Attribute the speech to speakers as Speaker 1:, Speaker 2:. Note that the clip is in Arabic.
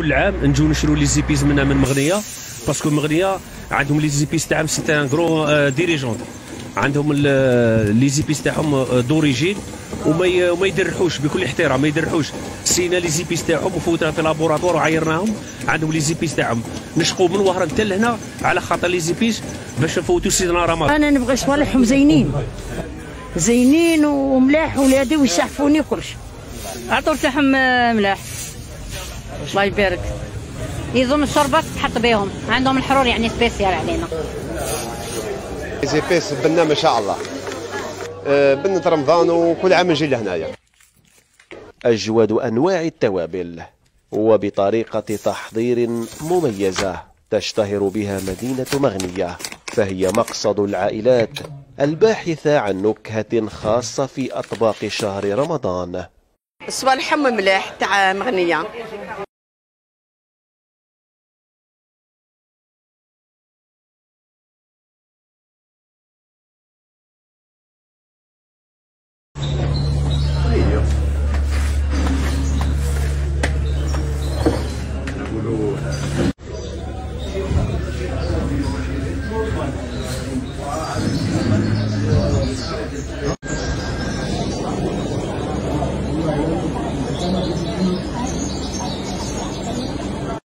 Speaker 1: كل عام نجيو نشرو les épices منها من مغنية parce que مغنية عندهم les épices تاعهم c'est en gros d'origine عندهم les épices تاعهم d'origine وما وما يدرحوش بكل احترام ما يدرحوش. سينا les épices تاعهم وفوتنا في laboratoire وعايرناهم عندهم les épices تاعهم. نشقوا من وهران حتى لهنا على خاطر les épices باش نفوتوا سيدنا رمضان.
Speaker 2: أنا نبغي صوالحهم زينين. زينين وملاح ولادي ويسحفوني وكلش
Speaker 3: العطور تاعهم ملاح. الله يبارك. يظن الشربات تحط بيهم. عندهم الحرور يعني سبيسيال علينا.
Speaker 4: زيبيس بنا ما شاء الله. آه، بنة رمضان وكل عام نجي لهنايا.
Speaker 5: أجود أنواع التوابل وبطريقة تحضير مميزة تشتهر بها مدينة مغنية فهي مقصد العائلات الباحثة عن نكهة خاصة في أطباق شهر رمضان.
Speaker 6: صوالحهم ملاح تاع مغنية.
Speaker 1: Lord.